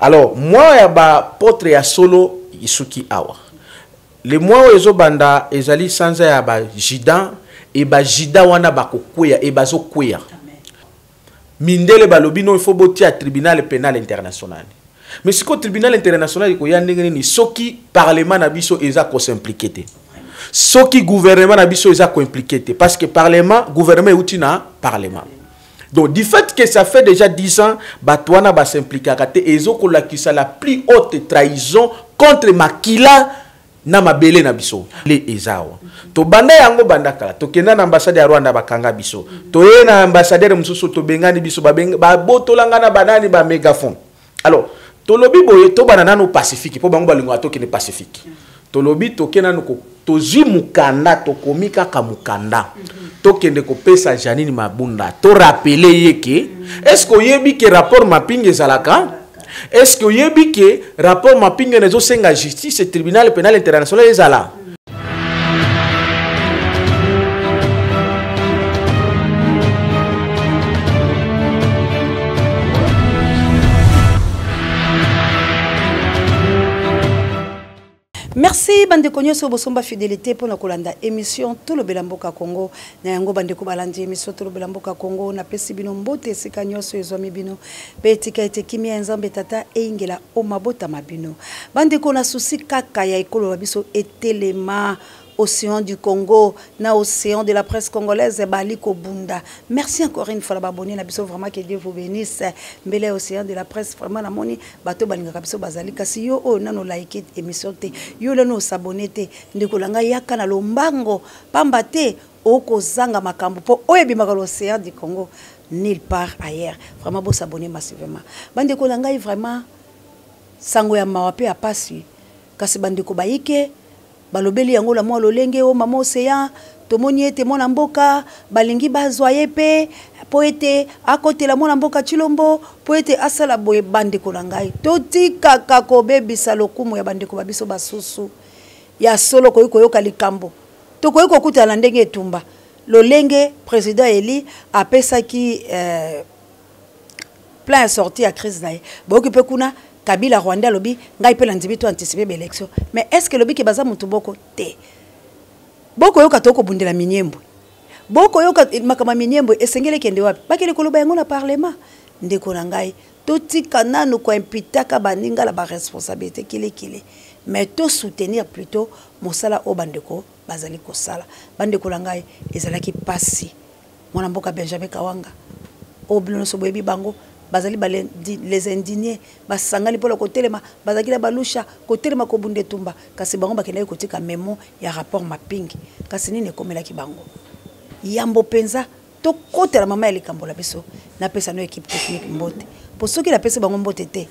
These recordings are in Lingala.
alors moi ya ba potre ya solo isuki awa le moi oyo ezobanda ezali sanza ya ba jida e ba jida wana bakokweya e bazokweya mindele balobi no ifo botia tribunal penal international mais sikoyo tribunal international ekoya ndenge nini soki parlement na biso eza kosimplike te soki gouvernement na biso eza koimplike te parce que parlement gouvernement euti na parlement donc du fait que ça fait déjà 10 ans bato wana basimplikaka te ezokolakisa la plus haute trahison contre makila na mabele na biso le eza awa tobanda yango banda kala tokenda na ambassade ya rwanda bakanga biso toye na ambassadeur mosusu tobengani biso babotolanga na banani bamegafone alors tolobi boye tobana nanu pacifique mpo bango balingaka tokende pacifique tolobi toke nanu tozwi mokanda tokomi kaka mokanda tokende kopesa janine mabunda torapele ye ke estce oyebi ke rapport mapinga ezalaka estce oyebi ke rapport mapinga na ezosenga justice tribunal penal international ezala merci bandeko nyonso bosomba fidelité mpo na kolanda émission tolobela mboka congo Na yango bandeko balandi emission tolobela mboka Congo, napesi bino mbote esika nyonso ezwami bino mpe etika ete kimia ya Nzambe Tata eyingela o mabota ma bino. Bandeko na souci kaka ya ekolo na biso etelema Ocean du Congo na Ocean de la presse congolaise bali kobunda. Merci encore une fois na babone na biso vraiment que Dieu vous bénisse. Mbele ya Ocean de la presse vraiment namoni bato balingaka biso bazali kasi yo oyo nano like emission te yo lano osabone te ndeko na ngai yaka na lombango pamba te okozanga makambo mpo oyo ebimaka l'océan du congo nulle part ailleurs vraiment bosabone massivement bandeko na ngai vraiment sango ya mawa mpe ya pasi kasi bandeko bayike balobeli yango na mwa lolenge o oh, mama océan tomoni ete mwana mboka balingi bazwa ye mpe mpo ete akotela mwana mboka chilombo mpo ete asala boye bandeko na ngai totikaka kobebisa lokumu ya bandeko ba biso basusu ya solo okoki koyoka likambo tokoki kokutana na ndenge etumba lolenge président eli apesaki euh, plan ya sortie ya crise na ye boyoki mpe kuna kabila rwandais alobi ngai mpe nandimi to anticipe baélection mais est ce que elobi ke baza motu boko te bokoyoka toki kobundela miniembwe bokoyoka makambo ya miniembwe esengeli ekende wapi bakende koloba yango na parlement ndeko na ngai totika nanu ko impitaka baninga na ba responsabilité kilikili mais to soutenir plutôt mosala oyo bandeko bazali kosala bandeko na ngai ezalaki mpasi mwana mboka benjamin kawanga oyo bino nyonso boyebi bango bazali ba les indignés basangani mpo na kotelema bazalaki na balusha kotelema kobunda etumba kasi bango bakendaki kotika memo ya rapport mapingi kasi nini ekomelaki bango yambo mpenza tokotela mama ya likambo na biso napesa no équipe technique mbote mpo soki napesi bango mbote te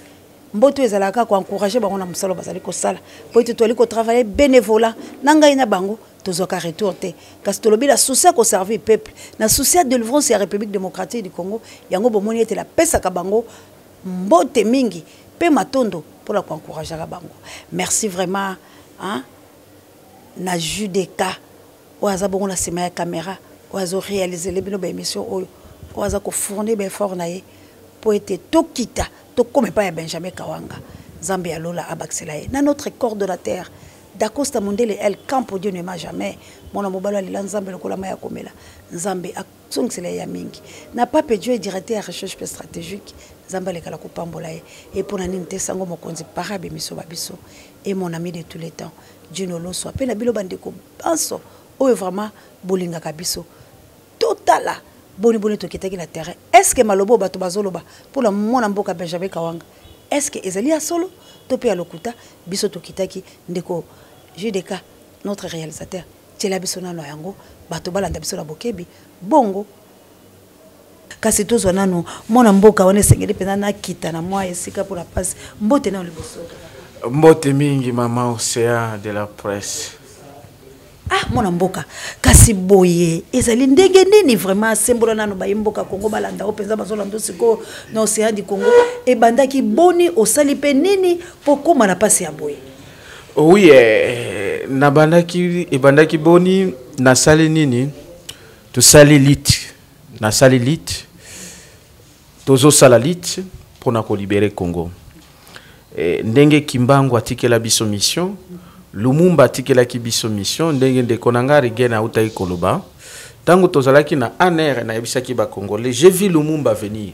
mbote oyo ezalaka kaka koencourage bango na mosala bazali kosala mpo ete toyali kotravaille bénévola na ngai na bango tozwaka retour te kasi tolobi na souci ya koservir peuple na souci ya délivrance ya république démocratique du congo yango bomoni ete napesaka bango mbote mingi mpe matondo mpo na koencourageaka bango merci vraiment hein? na jus de cas oyo aza bongo na sima ya camera oyo azo realisele bino ba emission oyo oyo aza ko fournir ba effort na ye mpo ete tokita tokoma epai ya benjamin kawanga nzambe ya lola abakisela ye na notre coordonnateur dacosta mondele el campo dieu ne ma jamais mwana mobali alela nzambe lokola mai ya komela nzambe azongisela ye ya mingi na pape joe directeur ya recherche mpe stratégique nzambe alekala kopambola ye e mpo na nini te sango mokonzi para bemiso ba biso e mon ami de tous les temps Djino Loso ape na bino bandeko banso oyo vraiment bolingaka biso totala boni boni tokitaki na terrain est ce que maloba oyo bato bazoloba mpo na mwana mboka benjamin kawanga est ce que ezali ya solo to mpe ya lokuta biso tokitaki ndeko jdk notre réalisateur tyela biso nano yango bato balanda biso na bokebi bongo kasi tozwa nano mwana mboka wana esengeli mpenza nakita na mwa esika mpo na mpasi mbote nao liboso mbote mingi mama océan de la presse ah mwana mboka kasi boye ezali ndenge nini vraiment asembola nano baye mboka kongo balanda o mpenza bazolanda sikoyo na océan du congo ebandaki boni osali mpe nini mpo koma na mpasi ya boye oui eh, nabandaki ebandaki boni nasali nini tosali lit nasali lit tozosala lit mpo na kolibere congo e, ndenge kimbangu atikela biso mission lumumba atikelaki biso mission ndenge ndeko na ngai rigene autaki koloba ntango tozalaki na anr nayebisaki bacongolais je vis lumumba venir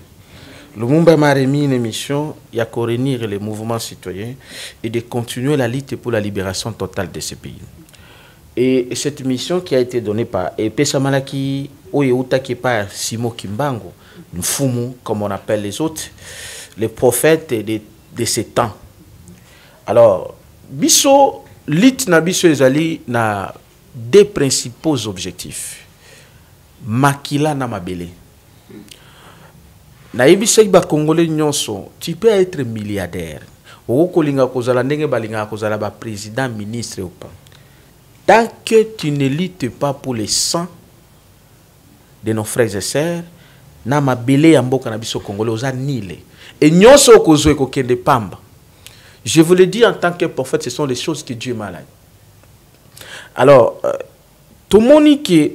lumumba m'a remis une émission ya korenir le mouvement citoyen et de continuer la lutte pour la libération totale de ce pays Et cette mission qui a été donnée par Epesa Malaki, Oyeutaki par Simo Kimbango, Mfumu, comme on appelle les autres, les prophètes de, de ces temps. Alors, biso, lit na biso ezali na deux principaux objectifs. Makila na mabele. nayebisaki ba congolais nyonso tu peux être milliardaire okoki kolinga kozala ndenge balingaka kozala ba président ministre ou pas tant que tu ne luttes pas pour les sang de nos frères et sœurs na mabele ya mboka na biso congolais oza nile e nyonso okozwa ekokende pamba je vous le dis en tant que prophète ce sont les choses que dieu malade alors euh, tomoni ke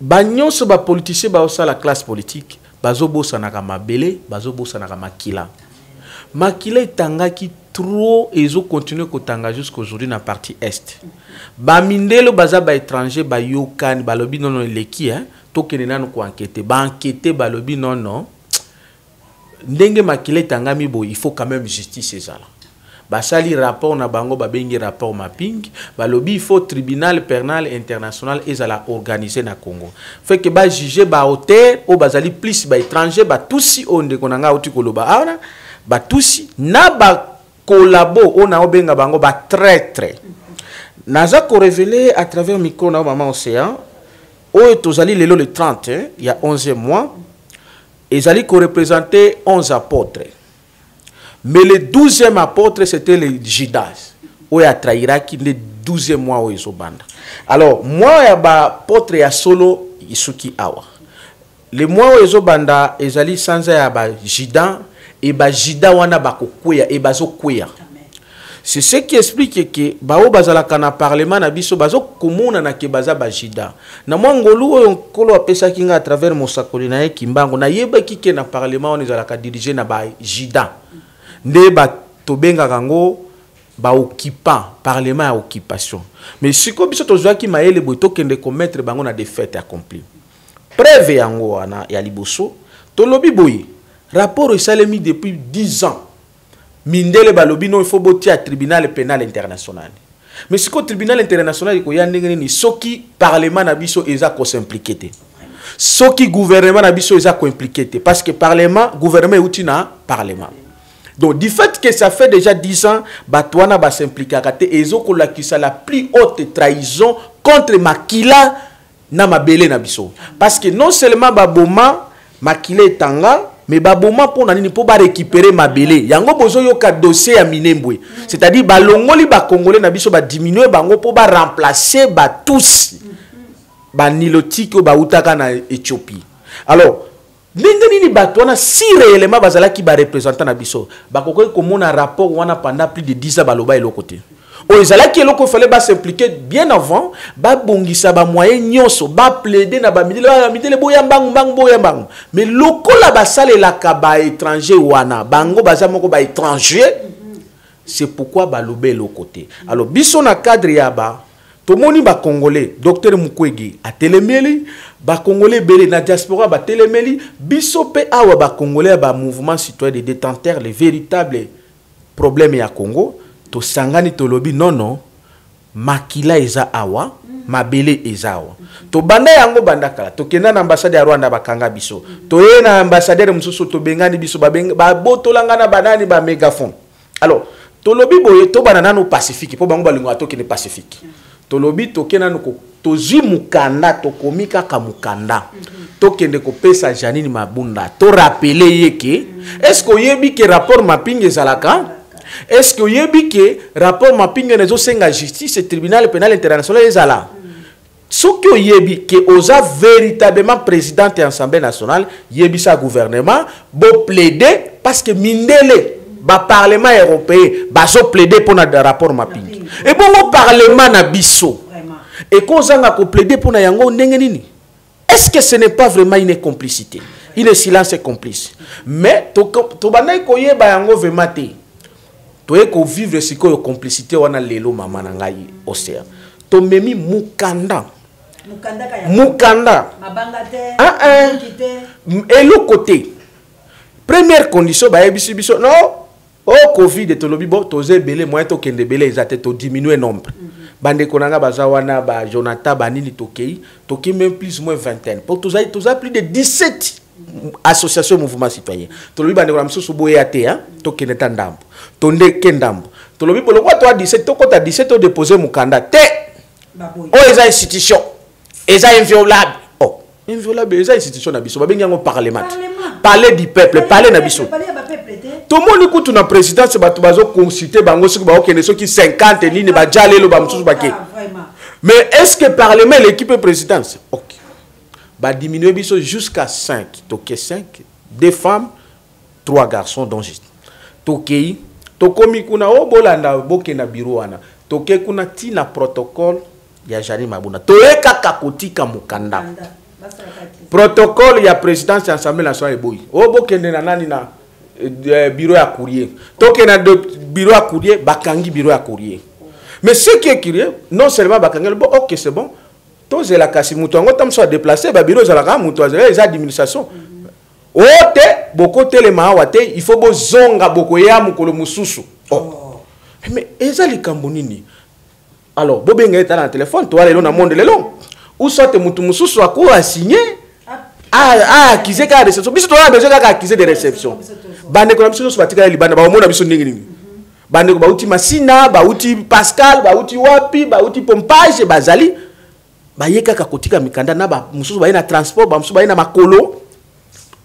ba nyonso ba politiciens baosala classe politique bazobosanaka mabele bazobosanaka makila makila etangaki trop ezo continue kotanga jusqu'aujourd'hui na partie est bamindelo baza ba étranger bayokani balobi nono eleki hein? tokende nano koankete baankete balobi nono ndenge makila etangami boye il faut quand même justice ezala basali rapport na bango babengi rapport mapping balobi il faut tribunal pernal international ezala organise na congo feke bajuge baauteur oyo bazali plus baétranger batusi oyo ndeko na ngai auti koloba awana batusi na bakolabo oyo naobenga bango batraitre naza korevele à travers micro na yo mama océan oyo tozali lelo le 30 eh, ya 11 mois ezali ko representer 11 apôtres mais le 12e apôtre c'était le Judas oyo atrahiraki nde 12e mois oyo ezobanda alors mois ya ba apôtre ya solo isuki awa le mois oyo ezobanda ezali sanza ya ba Judas et ba Judas wana bakokweya et bazokweya C'est ce qui explique que baoyo bazalaka na parlement na biso bazo komonana ke baza bajida na mwa ngolu oyo nkolo apesaki ngai à travers mosakoli na ye kimbangu nayebaki ke na parlement wana ezalaka dirige na bajida nde ba tobengaka yango baoccupant parlement ya occupation mais sikoyo biso tozwaki mayele boye tokende komettre bango na defaite accompli preuve yango wana ya liboso tolobi boye rapport esalemi depuis 10 ans mindele balobi no ifo botia tribunal penal international me sikoyo tribunal international ekoya ndenge nini soki parlement na biso eza kosimplike te soki gouvernement na biso eza koimplike te parce que parlement gouvernement euti na parlement donc du fait que ça fait déjà 10 ans bato wana basimplikaka te ezokolakisa la plus haute trahison contre makila na mabele na biso parce que non seulement baboma makila etanga mais baboma mpo na nini mpo barécupere mabele yango bozoyoka dossier ya minembwe c'est-à-dire balongoli bakongole na biso badiminue bango mpo baremplace batusi banilotiki oyo bautaka na ethiopie alors ndenge nini bato wana si réellement bazalaki barepresentant na biso bakokaki komona rapport wana pendant plus de 10 ans baloba eloko te oyo ezalaki eloko fallait basimplike bien avant babongisa bamoyen nyonso baplaide na bamidele bamidele boya mbangu mbangu boya mbangu mais lokola basalelaka baétranger wana bango baza moko baétranger c'est pourquoi baloba eloko te alors biso na cadre ya ba tomoni ba congolais docteur mukwege atelemeli ba congolais ebele na diaspora batelemeli biso mpe awa ba congolais ya ba mouvement citoyen de détenteur le véritable problème ya congo tosangani tolobi nono makila eza awa mabele eza awa tobanda yango banda kala tokenda na ambassade ya rwanda bakanga biso toye na ambassadeur mosusu tobengani biso babotolanga na banani ba mégaphone alors tolobi boye tobana nanu pacifique mpo bango balingaka tokende pacifique tolobi toke nanu tozwi mokanda tokomi kaka mokanda tokende kopesa janine mabunda torapele ye ke estce oyebi ke rapport mapinga ezalaka estce oyebi ke rapport mapinga ena ezosenga justice tribunal penal international ezala soki oyebi ke oza veritablement presidente ya assemblée nationale yebisa gouvernement boplaide parce que mindele baparlement européen bazoplaide mpo na rapport mapingi ebongo parlement na biso ekozanga koplaide mpo na yango ndenge nini est ce que ce n'est pas vraiment une complicité une silence complice mais tobandaki koyeba yango vrema te toye ko vivre sikoyo complicité wana lelo mama na ngai oster tomemi mukanda mukanda ah, eh. eloko te première condition bayebisi biso no o oh, covid tolobi bo toza ebele moyen tokende ebele eza te todiminue nombre mm -hmm. bandeko na ngai baza wana bajonathan banini tokei tokei meme plus moins vingtaine mpo tozali toza plus de 17 association mouvement citoyen tolobi bandeko na mosusu boya te hein? tokende ta ndambo tonde ke ndambo tolobi bolokwa to 17 tokota 17 todepose mokanda te oyo eza institution eza inviolable oh inviolable eza institution na biso babengi yango parlement palais du peuple palais na biso tomoni kutu na présidence bato bazoconsulte bango soki bakokende soki 50 nini bajalelo bamosusu bake ah, mais est ce que parlement eleki mpe présidence okay. Ba diminuer biso jusqu'à 5, toke 5, deux femmes, trois garçons dont juste. Tokei, tokomi kuna o oh, bolanda bokenda bureau wana. Toke kuna tina protocole ya Janine Mabunda. Toye kaka kotika mukanda. Mukanda. protocole ya présidence ya assemblée nationale eboyi o oh, bokende na nani na eh, eh, bureau ya courrier tokende na bureau ya courrier bakangi bureau ya courrier mais ce qui est curieux non seulement bakangi bo ok c'est bon tozela kasi moto yango ntango mosusu adeplace babiro ezalaka moto azela eza administration o te bokotelema awa te il faut bozonga bokoya mokolo mosusu oh. oh. mais eza likambo nini alors bobenga ye tala na telefone toa lelo na monde lelo ou soit moto mosusu ako asigne aakize kaka reception biso toaa besoin kaka akize de reception bandeko na biso nyonso batikala libanda bakomona biso ndenge nini bandeko bauti masina bauti pascal bauti wapi bauti pompage bazali baye kaka kotika mikanda na bamosusu baye na transport bamosusu baye na makolo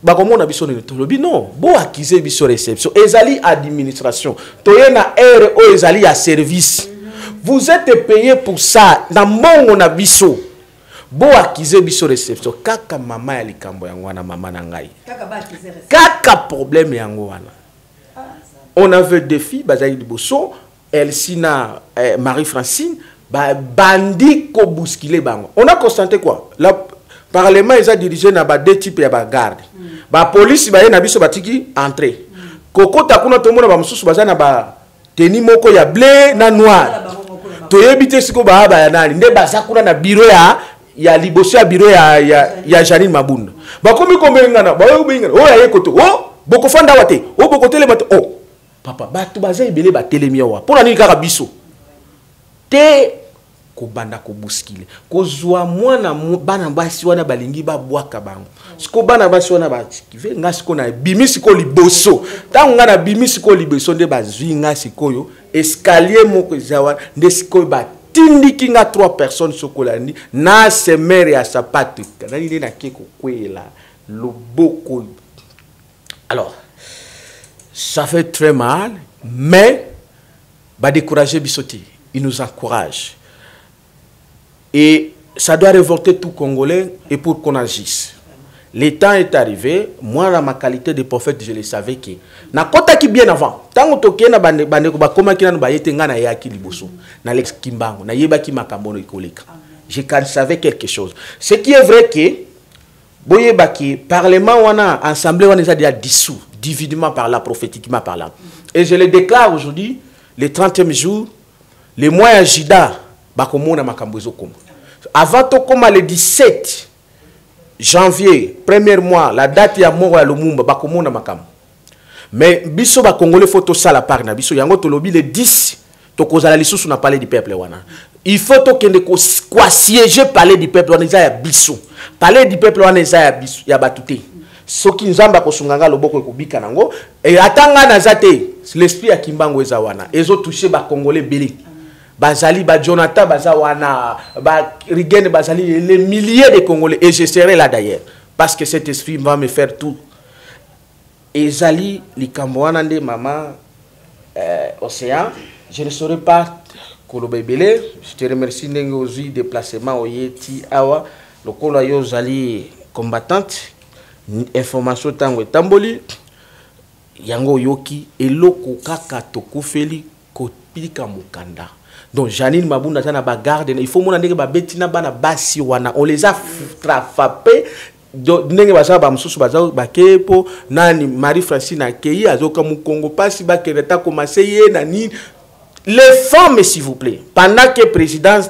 bakomona biso nini tolobi non boakize biso reception ezali administration toye na ere oyo ezali ya service vous êtes payé pour ça na mbongo na biso boakize biso reception kaka mama ya likambo yango wana mama na ngai kaka problème yango wana on avait deux filles bazali liboso elsina eh, marie francine babandi kobuskile bango on a constate quoi la parlement eza dirige na bade type ya bagarde mm. bapolisi baye na biso batiki entrée mm. kokota kuna tomona bamosusu baza na bateni moko ya ble na noir toyebi te sikoyo baa baya nani nde baza kuna na biro ya ya liboso ya biro ya, ya, ya janine mabunda bakomi kobengana baobengana oyo aye kote o bokofanda awa te o bokotelema te o papa bato baza ebele batelemi awa mpo na nini kaka biso te kobanda kobuskile kozwa mwana bana basi wana balingi babwaka bango siko bana basi wana bakive nga sikoyo nabimi sikoyo liboso ntango nga nabimi sikoyo liboso nde bazwi nga sikoyo escalier moko eza wana nde sikoyo batindiki nga trois personnes soki olandi na semere ya sapatu nani nde nake kokweyela loboko alors ça fait très mal mais badécourage biso te il nous encourage Et ça doit révolter tout Congolais et pour qu'on agisse. Le temps est arrivé, moi dans ma qualité de prophète, je le savais que na kota ki bien avant. Tango toke na bande bande ko bakoma ki na bayete nga na yaki liboso. Na Lex Kimbangu, na yeba ki makambo no ikoleka. Je savais quelque chose. Ce qui est vrai que boye baki parlement wana assemblée wana déjà dissous divinement par là prophétiquement par là. Et je le déclare aujourd'hui le 30e jour le mois ya juda bakomona makambo ezokoma avant tokoma le 17 janvier premier mois la date ya moko ya lumumba bakomona makambo mais biso bakongole fo tosala part na biso yango tolobi le 10 tokozala lisusu na palais du peuple wana il faut tokende koasiege palais du peuple wana eza ya biso palais du peuple wana eza ya, biso, ya bato te soki nzambe akosunga ngai loboko ekobika nango Et ata nga naza te l'esprit ya kimbangu eza wana ezo toucher ba congolais belé bazali ba Jonathan baza wana ba Rigen bazali les milliers de congolais et je serai là d'ailleurs parce que cet esprit va me faire tout ezali likambo wana nde mama euh, océan je ne saurais pas koloba ebele je te remercie ndenge ozwi déplacement oye ti awa lokola yo ozali combattante information ntango etamboli yango oyoki eloko kaka tokufeli kotika mokanda donc janine mabunda aza na bagarde il faut mona ndenge babeti na bana basi wana on les a frappe ndenge baza bamosusu baza bakei mpo nani marie francine akei azoka mokongo mpasi bakende ata komase ye na nini les femmes s'il vous plaît pendant que présidence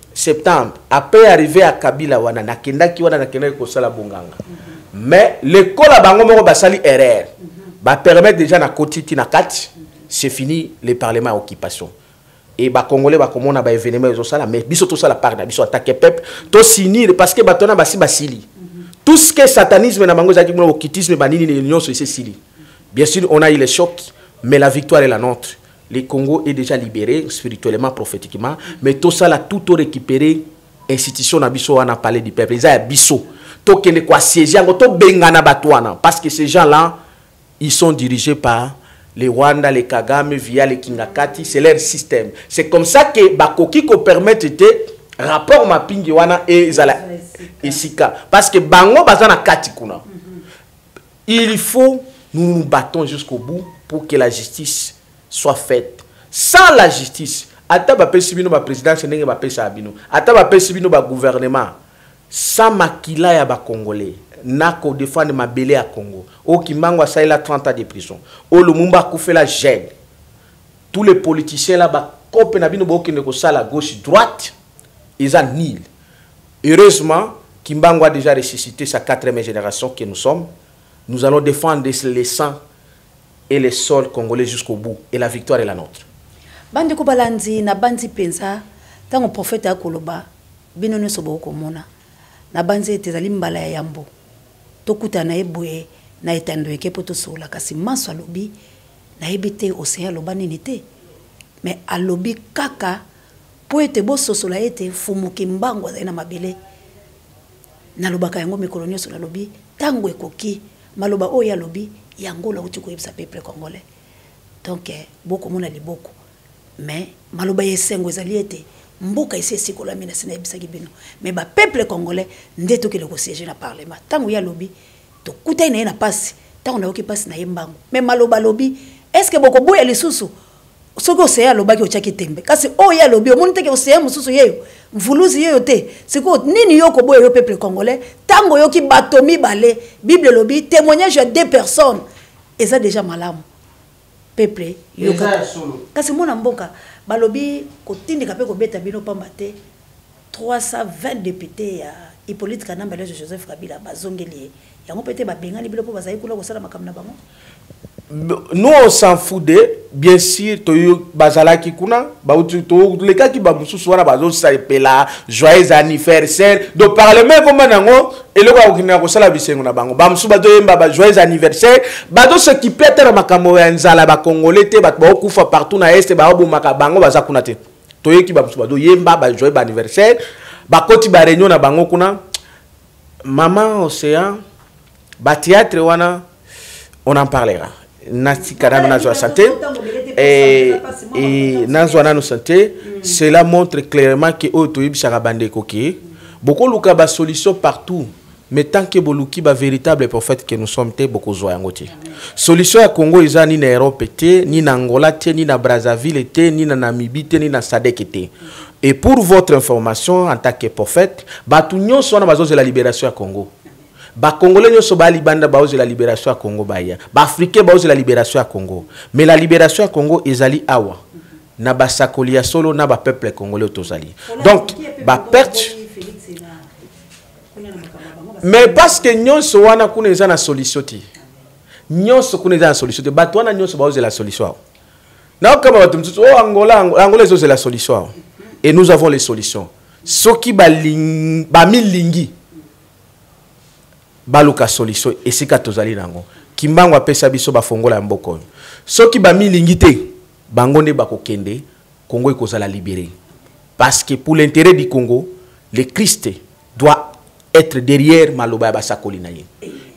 septembre après arrive ya kabila wana nakendaki wana nakendaki kosala bonganga mm -hmm. mais lekola bango moko basali erreur mm -hmm. bapermettre déjà na koti ti na kati mm -hmm. c'est fini le parlement ya occupation e bacongolais bakomona baévénement ezosala mais biso tosala part na biso atake peuple tosinire parce que bato wana basi basili mhm. tout ce que satanisme na bango ezalaki mona okitisme banini nyonso esesili bien sûr on a eu le choc mais la victoire est la nôtre Le Congo est déjà libéré spirituellement, prophètiquement, mais tout ça là, tout au récupérer institution na biso wana palais du peuple eza ya biso tokende koasiége yango tobengana bato wana parce que ces gens là ils sont dirigés par les rwanda les kagame via les kingakati c'est leur système c'est comme ça que bakoki kopermettre te rapport mapingi wana ezala esika parce que bango baza na kati kuna mm. Il faut nous nous battons jusqu'au bout pour que la justice soit faite. Sans la justice, ata bapesi bino ba présidence ndenge bapesaka bino, ata bapesi bino ba gouvernement, sans makila ya ba congolais nako défendre mabele ya Congo. O oh, Kimbangu asalela 30 ans de prison. O oh, Lumumba akufela jeune. Tous les politiciens là ba cope na bino bokende kosala gauche droite. eza nil heureusement kimbangu a dejà ressuscité sa quatrième génération que nous sommes nous allons défendre les sangs et les sols congolais jusqu'au bout et la victoire est la nôtre bandeko balandi nabanzi mpenza ntango profete ya koloba bino nyonso bokomona nabanzi ete ezali mbala ya yambo tokutana na ye boye na etando eke mpo tosolola kasi manso alobi nayebi te oseya aloba nini te mais alobi kaka Mpo ete bososola ete Mfumu Kimbangu azali na mabele. Nalobaka yango mikolo nionso, nalobi tango ekoki maloba oyo ye alobi yango nauti koyebisa peuple congolais. Donc bokomona liboko mais maloba ya esengo ezali ete mboka esi esikolami nasi nayebisaki bino mais ba peuple congolais nde tokende ko siège na parlement. Tango ye alobi tokutani na ye na pasi, tango nayoki pasi na ye mbangu mais maloba alobi est ce que bokoboya lisusu soki oseye alobaki otyaki tembe kasi oyo oh, ye alobi omoni teke oseye mosusu yeyo mvuluzi yeyo te sikoyo nini yo okoboya yo peuple congolais ntango oyoki bato mibale bible elobi témoignage ya deux personnes eza déjà malamu peuple yoka kasi mwana mboka balobi kotindika mpe kobeta bino mpamba te 320 député ya hippolyte kanamba elage joseph kabila bazongeli ye yango pete babengani bino mpo bazali kuna kosala makambo na bango nous on s'en fout de bien sûr toyo bazalaki kuna bauti tolekaki bamosusu wana bazosepela joyeux anniversaire donc parlement ekoma nango eloko ya kokendaka kosala bisengo na bango bamosusu bazoyemba ba joyeux anniversaire bazosekipe ata na makambo ya nzala bakongole te bato baokufa partout na este baobomaka bango baza kuna te toyeki bamosusu bazoyemba bajoyeux baanniversaire bakoti bareunion na bango kuna Maman Océan, ba théâtre wana on en parlera. Natika nanu nazwa santé et et nazwa nanu santé, mm. cela montre clairement que oyo toyebisaka bandeko ke bokoluka ba solution partout mais tant que boluki ba véritable prophète que nous sommes te bokozwa yango te solution ya congo eza ni na europe te ni na angola te ni na brazzaville te ni na namibie te ni na sadek te Et pour votre information, en tant que prophète, batu nyonso wana bazo la libération à Congo. Ba Congolais nyonso ba libanda bazo la libération à Congo baya. Ba Africains bazo la libération à Congo. Mais la libération à Congo ezali awa. Na ba sakoli ya solo na ba peuple congolais tozali. Donc ba perte Mais parce que nyonso wana kuna eza na solution ti. Nyonso kuna eza na solution te. Batu wana nyonso bazo la solution. nakokaba bato mosusu o oh, angola angola ezozela solution awa et nous avons les solutions soki bamilingi baluka solution esika tozali na yango kimbangu apesa biso bafongola ya mboka oyo soki bamilingi te bango nde bakokende kongo ekozala libere parce que pour l'intérêt du congo le christ doit être derrière maloba ya basakoli na ye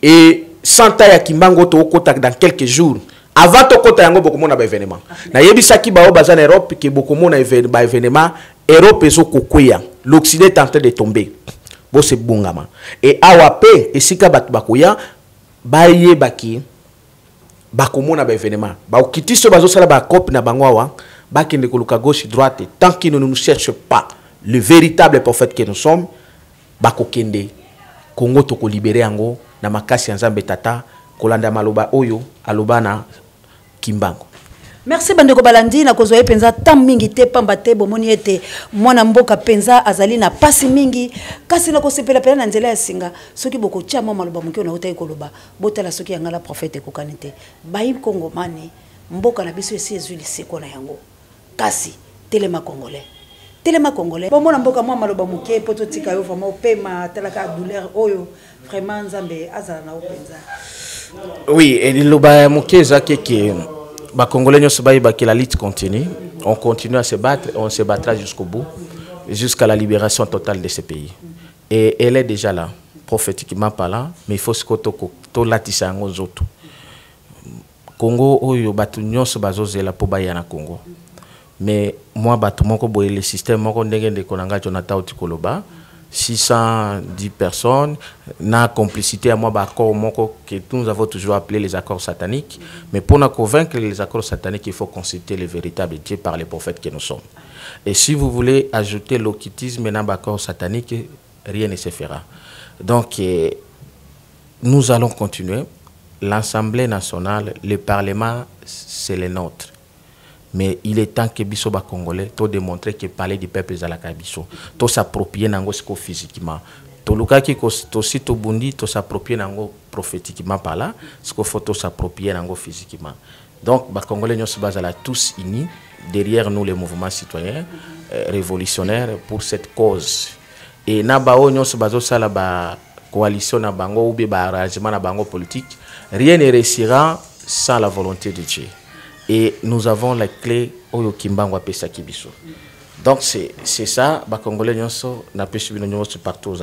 et santa ya kimbango tokokota dans quelques jours avant tokota yango bokomona baévénement nayebisaki baoyo baza na europe ke bokomona baévénement europe ezokokweya l'occident est en train de tomber bosebungama e awa mpe esika bato bakoya bayebaki bakomona baévénement baokitisi oyo bazosala bacope na bango awa bakende koluka gauche droite tant qu'il ne nous cherche pas le véritable prophète que nous sommes bakokende Congo toko libere yango na makasi ya Nzambe Tata kolanda maloba oyo aloba na Kimbangu. Merci bandeko balandi na kozwa ye penza temps mingi te pamba te bomoni ete mwana mboka penza azali na pasi mingi kasi na kosepela pela na nzela ya singa soki bokotia mwa maloba moke na otaki koloba botala soki ya ngala prophète ekokani te bayi kongomani mboka na biso esi ezwi liseko na yango Kasi telema congolais. Telema congolais. Bon mwana mboka mwa maloba moke mpo totika yo vraiment opema talaka douleur oyo vraiment nzambe azala na yo mpenza. Oui, et liloba ya moke eza keke ba congolais nyonso bayeba que la lutte continue. On continue à se battre, on se battra jusqu'au bout jusqu'à la libération totale de ce pays. Et elle est déjà là, prophétiquement parlant, mais il faut se tolatisa yango nzoto. Congo oyo batu nionso bazo zela po baya na Congo. Mais moi batu moko boye le système moko ndenge ndeko na nga Jonathan oti koloba 610 personnes na complicité à moi ba accords moko que nous avons toujours appelé les accords sataniques mais pour nous convaincre les accords sataniques il faut consulter les véritables dieux par les prophètes que nous sommes. Et si vous voulez ajouter l'occultisme na ba accords sataniques rien ne se fera donc euh, nous allons continuer l'assemblée nationale le parlement c'est le nôtre mais il est temps que biso ba congolais to démontrer que palais du peuple ezalaka biso to s'approprier nango siko physiquement tolukaki tosi tobundi to s'approprier nango prophétiquement par là siko faut to s'approprier nango physiquement Donc ba congolais nyoso bazala tous unis derrière nous les mouvements citoyens euh, révolutionnaires pour cette cause. Et na ba nyoso bazo sala ba coalition na bango ou bien ba arrangement na bango politique, rien ne réussira sans la volonté de Dieu. Et nous avons la clé oyo Kimbangu apesaki biso. Donc c'est ça ba congolais nyoso na pesi bino nyoso partout aux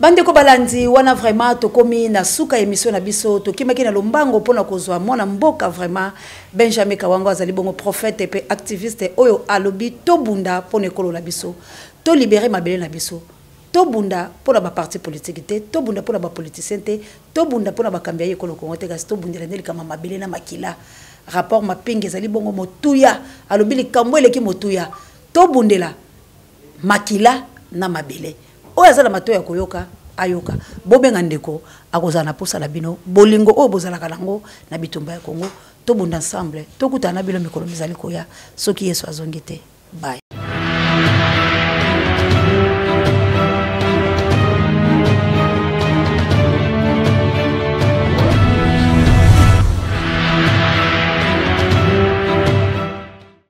bandeko balandi wana vraiment tokomi na suka emission na biso tokimaki na lombango mpona kozwa mwana mboka vraiment benjamin kawango azali bongo prophète mpe activiste oyo alobi tobunda mpo na ekolo na biso tolibere mabele na biso tobunda mpo na baparti politiki te tobunda mpo na bapoliticien te tobunda mpo na bakambi ya ekolo kongo te kasi tobundela nde likambo ya mabele na makila rapport mapinga ezali bongo motuya alobi likambo eleki motuya tobundela makila na mabele oyo aza na mato ya koyoka ayoka bobenga ndeko akozala na posa na bino bolingo oyo bozalaka nango na bitumba ya kongo tobunda ensemble tokutana na bino mikolo mizali koya soki yesu azongi te bai